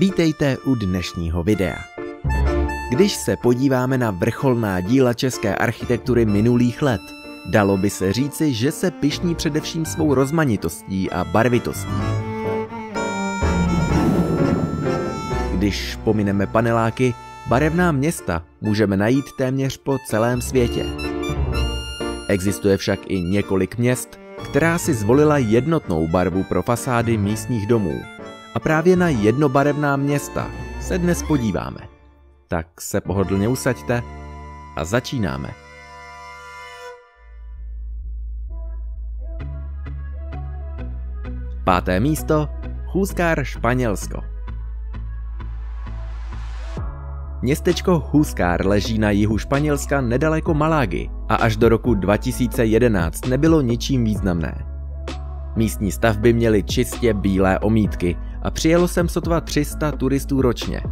Vítejte u dnešního videa. Když se podíváme na vrcholná díla české architektury minulých let, dalo by se říci, že se pišní především svou rozmanitostí a barvitostí. Když pomineme paneláky, barevná města můžeme najít téměř po celém světě. Existuje však i několik měst, která si zvolila jednotnou barvu pro fasády místních domů. A právě na jednobarevná města se dnes podíváme. Tak se pohodlně usaďte a začínáme. Páté místo Huskár Španělsko. Městečko Huskár leží na jihu Španělska nedaleko Malágy a až do roku 2011 nebylo ničím významné. Místní stavby měly čistě bílé omítky a přijelo sem sotva 300 turistů ročně.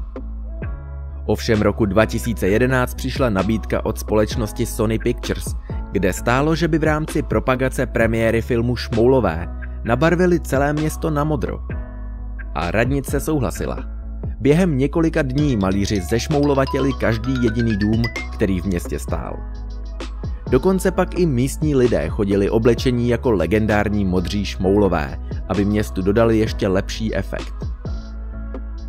Ovšem roku 2011 přišla nabídka od společnosti Sony Pictures, kde stálo, že by v rámci propagace premiéry filmu Šmoulové nabarvili celé město na modro. A radnice souhlasila. Během několika dní malíři zešmoulovatěli každý jediný dům, který v městě stál. Dokonce pak i místní lidé chodili oblečení jako legendární modří šmoulové, aby městu dodali ještě lepší efekt.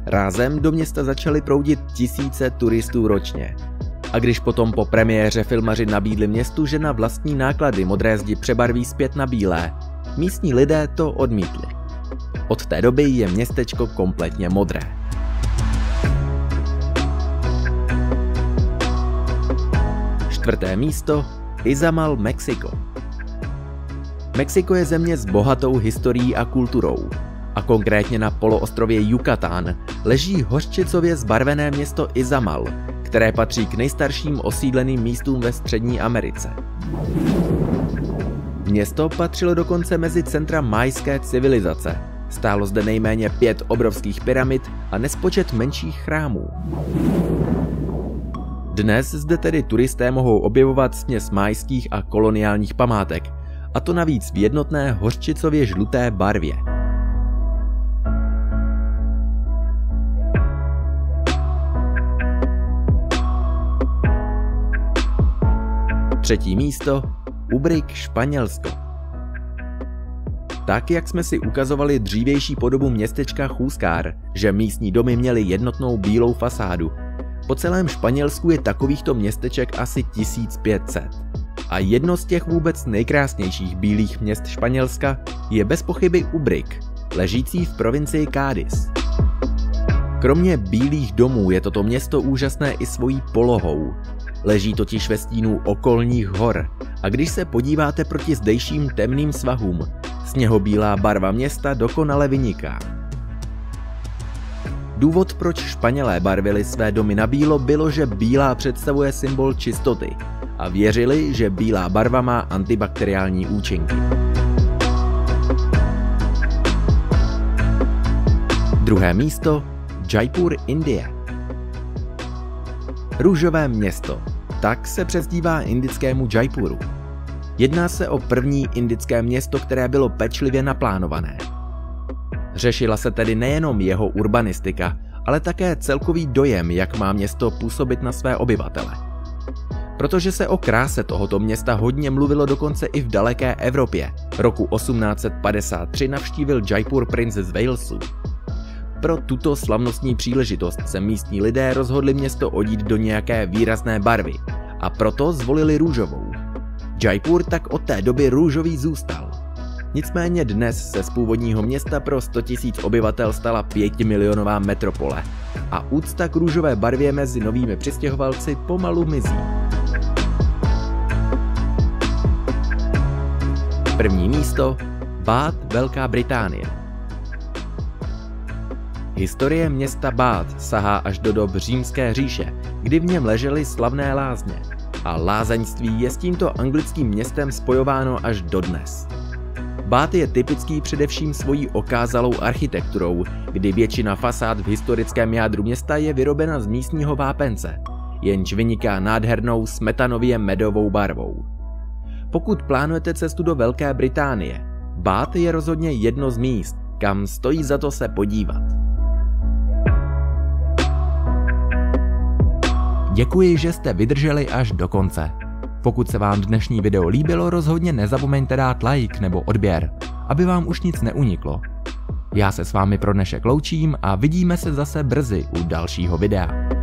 Rázem do města začaly proudit tisíce turistů ročně. A když potom po premiéře filmaři nabídli městu, že na vlastní náklady modré zdi přebarví zpět na bílé, místní lidé to odmítli. Od té doby je městečko kompletně modré. Čtvrté místo Izamal, Mexiko. Mexiko je země s bohatou historií a kulturou. A konkrétně na poloostrově Yucatán leží hořčicově zbarvené město Izamal, které patří k nejstarším osídleným místům ve Střední Americe. Město patřilo dokonce mezi centra majské civilizace. Stálo zde nejméně pět obrovských pyramid a nespočet menších chrámů. Dnes zde tedy turisté mohou objevovat směs majských a koloniálních památek, a to navíc v jednotné hořčicově žluté barvě. Třetí místo Ubrik Španělsko. Tak, jak jsme si ukazovali dřívější podobu městečka Chúskár, že místní domy měly jednotnou bílou fasádu, po celém Španělsku je takovýchto městeček asi 1500. A jedno z těch vůbec nejkrásnějších bílých měst Španělska je bez pochyby Ubrik, ležící v provincii Cádiz. Kromě bílých domů je toto město úžasné i svojí polohou. Leží totiž ve stínu okolních hor a když se podíváte proti zdejším temným svahům, sněhobílá barva města dokonale vyniká. Důvod, proč Španělé barvili své domy na bílo, bylo, že bílá představuje symbol čistoty a věřili, že bílá barva má antibakteriální účinky. Druhé místo Jaipur, Indie. Růžové město. Tak se přezdívá indickému Jaipuru. Jedná se o první indické město, které bylo pečlivě naplánované. Řešila se tedy nejenom jeho urbanistika, ale také celkový dojem, jak má město působit na své obyvatele. Protože se o kráse tohoto města hodně mluvilo dokonce i v daleké Evropě. Roku 1853 navštívil Jaipur prince z Walesu. Pro tuto slavnostní příležitost se místní lidé rozhodli město odít do nějaké výrazné barvy a proto zvolili růžovou. Jaipur tak od té doby růžový zůstal. Nicméně dnes se z původního města pro 100 000 obyvatel stala 5 milionová metropole a úcta k růžové barvě mezi novými přistěhovalci pomalu mizí. První místo Bath, Velká Británie. Historie města Bath sahá až do dob římské říše, kdy v něm ležely slavné lázně. A lázeňství je s tímto anglickým městem spojováno až dodnes. Bát je typický především svojí okázalou architekturou, kdy většina fasád v historickém jádru města je vyrobena z místního vápence, jenž vyniká nádhernou smetanově medovou barvou. Pokud plánujete cestu do Velké Británie, Bát je rozhodně jedno z míst, kam stojí za to se podívat. Děkuji, že jste vydrželi až do konce. Pokud se vám dnešní video líbilo, rozhodně nezapomeňte dát like nebo odběr, aby vám už nic neuniklo. Já se s vámi pro dnešek loučím a vidíme se zase brzy u dalšího videa.